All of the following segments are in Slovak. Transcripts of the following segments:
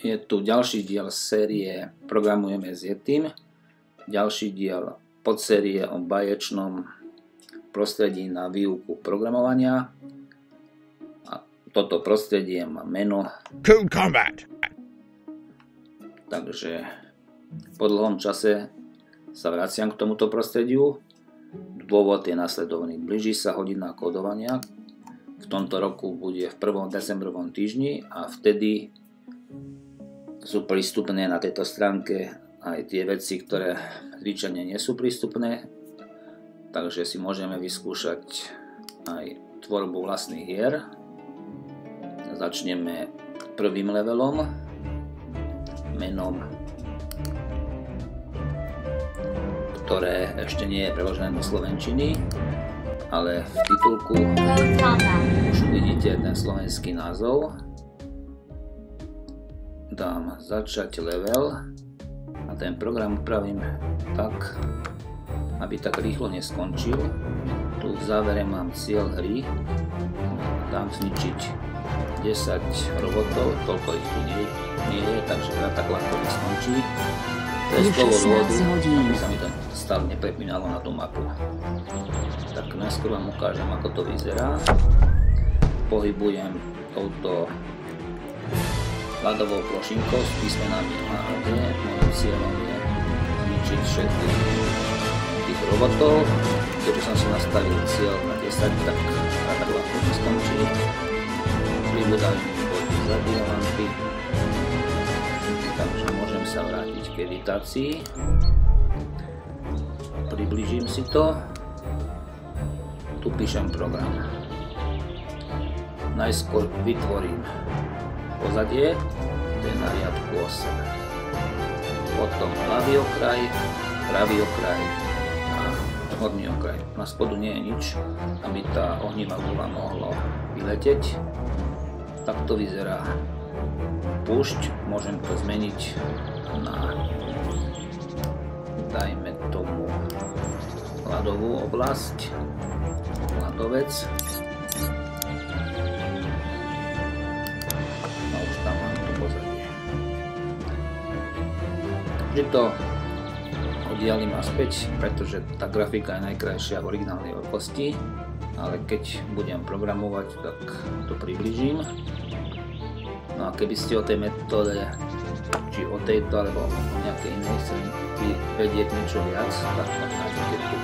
je tu ďalší diel série Programujeme s Yetim, ďalší diel podsérie o baječnom prostredí na výuku programovania. A toto prostredie má meno Cool Combat. Takže po dlhom čase sa vraciam k tomuto prostrediu. Dôvod je nasledovný. Blíži sa hodina kódovania. V tomto roku bude v 1. decembrovom týždni a vtedy sú prístupné na tejto stránke aj tie veci, ktoré zvyčajne nie sú prístupné, takže si môžeme vyskúšať aj tvorbu vlastných hier. Začneme prvým levelom, menom, ktoré ešte nie je preložené do slovenčiny, ale v titulku už uvidíte ten slovenský názov dám začať level a ten program upravím tak, aby tak rýchlo neskončil. Tu v závere mám cieľ hry, dám zničiť 10 robotov, toľko ich tu nie, nie je, takže hra tak ľahko neskončí. To je z toho dôvodu, aby sa mi to stále neprepínalo na tú mapu. Tak najskôr vám ukážem, ako to vyzerá. Pohybujem touto ľadovou plošinkou s písmenami A a D. Mojím cieľom je zničiť všetkých tých robotov. Keďže som si nastavil cieľ na 10, tak a tak ľahko neskončí. Pribúdam body za diamanty. Takže môžem sa vrátiť k editácii. Približím si to. Tu píšem program. Najskôr vytvorím pozadie, to na riadku 8. Potom ľavý okraj, pravý okraj a horný okraj. Na spodu nie je nič, aby tá ohnivá gula mohla vyleteť. Tak to vyzerá púšť. Môžem to zmeniť na dajme tomu ľadovú oblasť, ľadovec. Vždy to oddialím naspäť, pretože tá grafika je najkrajšia v originálnej veľkosti, ale keď budem programovať, tak to približím. No a keby ste o tej metóde, či o tejto alebo o nejakej inej chceli vedieť niečo viac, tak to nájdete tu.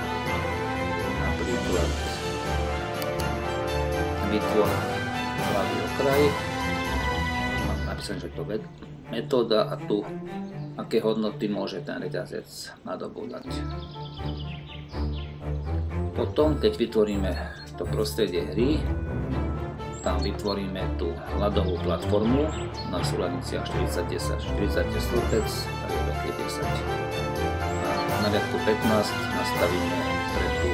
Napríklad vytvor hlavy okraj, mám napísané, že to metóda a tu aké hodnoty môže ten reťazec nadobúdať. Potom, keď vytvoríme to prostredie hry, tam vytvoríme tú ľadovú platformu na súľadniciach 4010, 40 stĺpec a je 10. A na riadku 15 nastavíme pre tú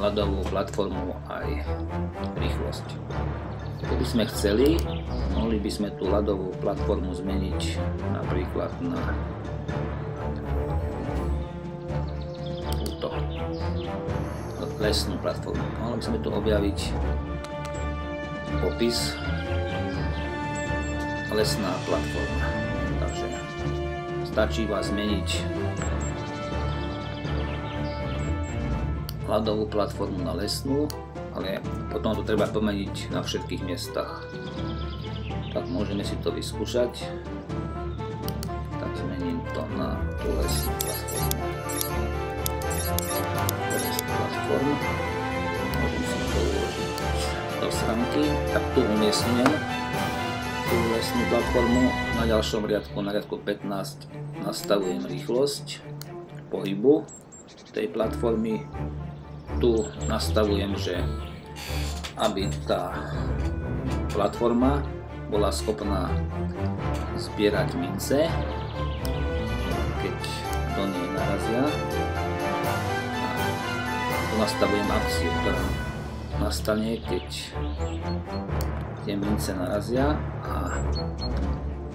ľadovú platformu aj rýchlosť. Keby sme chceli, mohli by sme tú ľadovú platformu zmeniť napríklad na túto lesnú platformu. Mohli by sme tu objaviť popis lesná platforma. Takže stačí vás zmeniť ľadovú platformu na lesnú ale potom to treba pomeniť na všetkých miestach. Tak môžeme si to vyskúšať. Tak zmením to na lesnú platformu. Môžem si to uložiť do stránky. Tak tu umiestňujem tú lesnú platformu. Na ďalšom riadku, na riadku 15, nastavujem rýchlosť pohybu tej platformy tu nastavujem, že aby tá platforma bola schopná zbierať mince, keď do nej narazia. tu nastavujem akciu, ktorá nastane, keď tie mince narazia a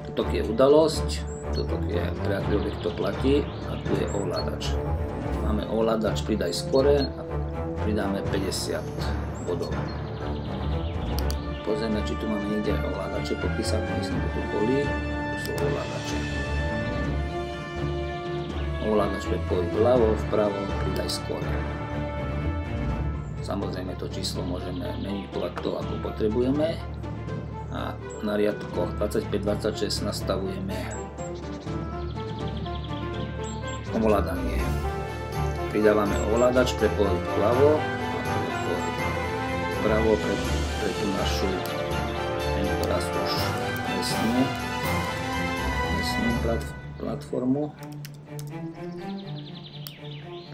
toto je udalosť, toto je priateľ, to platí a tu je ovládač. Máme ovládač pridaj skore a pridáme 50 bodov. Pozrieme, či tu máme niekde ovládače popísané, myslím, že tu boli, tu sú ovládače. Ovládač pre pohyb vľavo, vpravo, pridaj skôr. Samozrejme to číslo môžeme manipulovať to, ako potrebujeme. A na riadko 25-26 nastavujeme ovládanie Pridávame ovládač pre pohyb vľavo a pre pohyb vpravo pre, pre tú našu teraz už lesnú, lesnú platformu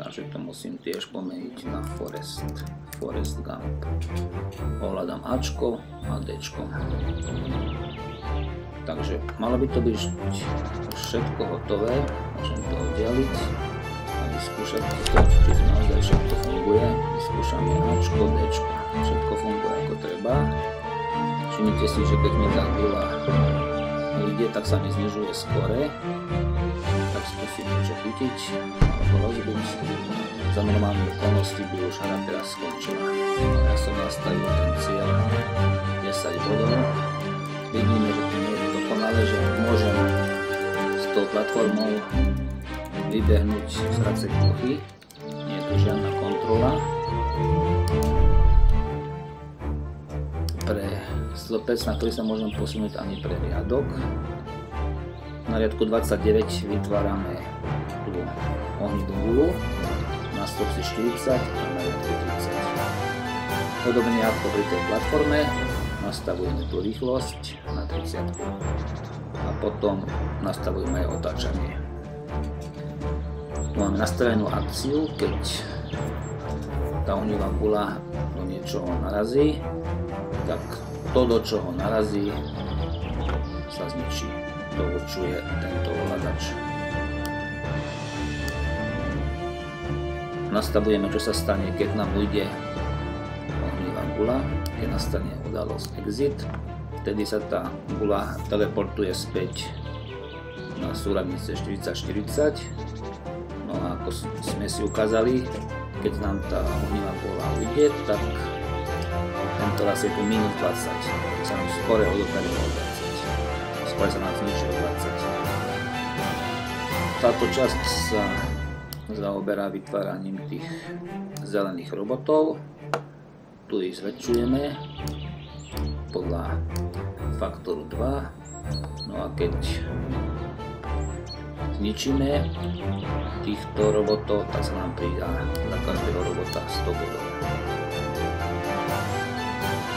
takže to musím tiež pomeniť na Forest, Forest Gump. Ovládam Ačko a Dčko. Takže malo by to byť všetko hotové, môžem to oddialiť vyskúšať to, či to naozaj všetko funguje. Vyskúšame Ačko, Dčko, všetko funguje ako treba. Všimnite si, že keď mi tá gula ide, tak sa mi znižuje skore, tak skúsim niečo chytiť alebo rozbiť. Za normálne okolnosti by už hra teraz skončila. Ja som nastavil ten cieľ 10 bodov. Vidíme, že to nie je dokonalé, že môžem s tou platformou vybehnúť z hracej plochy. Nie je tu žiadna kontrola. Pre stĺpec, na ktorý sa môžem posunúť ani pre riadok. Na riadku 29 vytvárame tú ohnivú gulu, na stĺpci 40 a na riadku 30. Podobne ako pri tej platforme nastavujeme tú rýchlosť na 30 a potom nastavujeme aj otáčanie. Máme nastavenú akciu, keď tá ohnivá gula do niečoho narazí, tak to, do čoho narazí, sa zničí to určuje tento ovládač. Nastavujeme, čo sa stane, keď nám ujde ohnívá gula, keď nastane udalosť exit, vtedy sa tá gula teleportuje späť na súradnice 4040. No ako sme si ukázali, keď nám tá ohnívá gula ujde, tak tento raz je tu minus 20, sa nám skore odoberilo skôr sa nám znižil 20. Táto časť sa zaoberá vytváraním tých zelených robotov. Tu ich zväčšujeme podľa faktoru 2. No a keď zničíme týchto robotov, tak sa nám pridá na každého robota 100 bodov.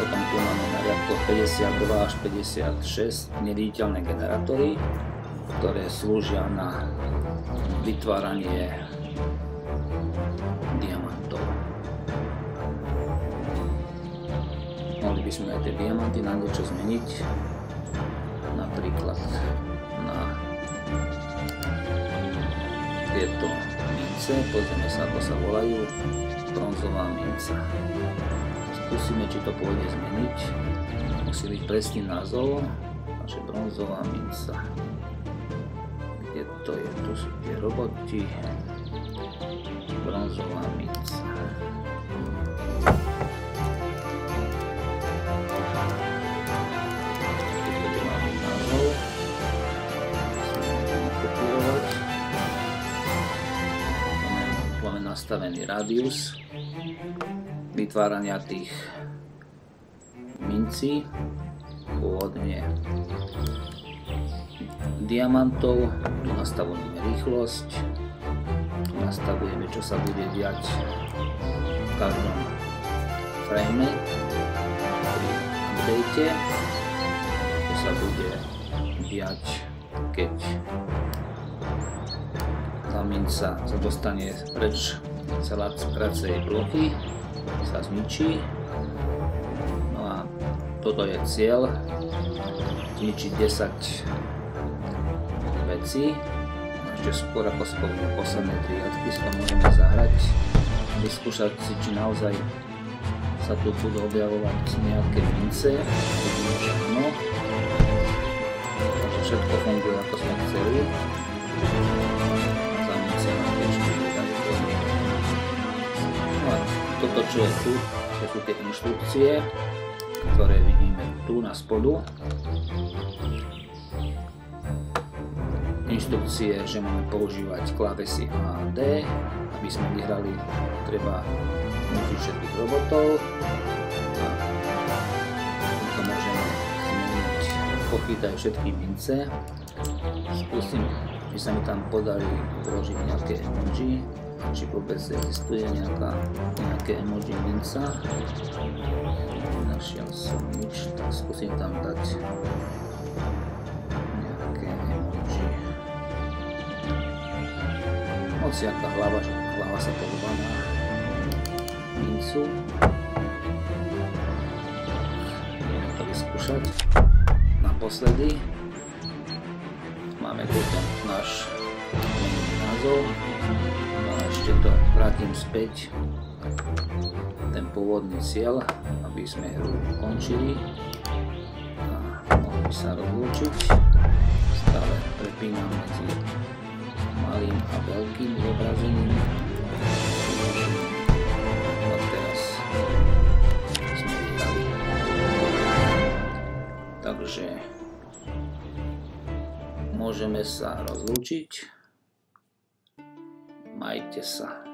Potom tu máme na riadkoch 52 až 56 neviditeľné generátory, ktoré slúžia na vytváranie diamantov. Mohli by sme aj tie diamanty na niečo zmeniť, napríklad na tieto mince, pozrieme sa ako sa volajú, bronzová minca. Skúsime, či to pôjde zmeniť. Musí byť presný názov. Naše bronzová minca. Kde to je? Tu sú tie roboti. Bronzová minca. Nastavený radius vytvárania tých mincí, pôvodne diamantov, tu nastavujeme rýchlosť, tu nastavujeme čo sa bude diať v každom frame. Pri update, čo sa bude diať keď tá minca sa dostane preč celá kracej plochy sa zničí. No a toto je cieľ, zničiť 10 vecí. Ešte skôr ako spolu posledné 3 riadky si to môžeme zahrať, vyskúšať si, či naozaj sa tu budú objavovať nejaké mince. Vidíme, že áno. Takže všetko funguje ako sme chceli. Toto, čo je tu, to sú tie inštrukcie, ktoré vidíme tu na spodu. inštrukcie, že máme používať klávesy A a D. Aby sme vyhrali, treba naučiť všetkých robotov. A môžeme zmeniť, pochytať všetky mince. Skúsim, či sa mi tam podarí vložiť nejaké emoji, či vôbec existuje nejaká, nejaké emoji minca. Našiel som nič, tak skúsim tam dať hociaká hlava, hlava sa podobá na mincu. Budeme to vyskúšať. Naposledy máme tu ten náš názov. Ešte to vrátim späť ten pôvodný cieľ, aby sme hru končili a mohli sa rozlúčiť. Stále prepínam medzi malým a veľkým zobrazením. No teraz sme vyhrali. Takže môžeme sa rozlúčiť. Majte sa.